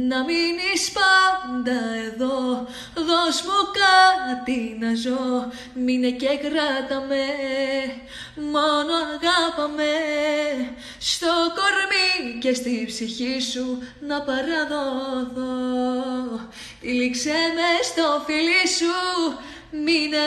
Να μείνει πάντα εδώ, δώσ' μου κάτι να ζω. Μείνε και κράτα με, μόνο αγάπα με Στο κορμί και στη ψυχή σου να παραδοθώ Τυλίξε μες στο φιλί σου, μείνε,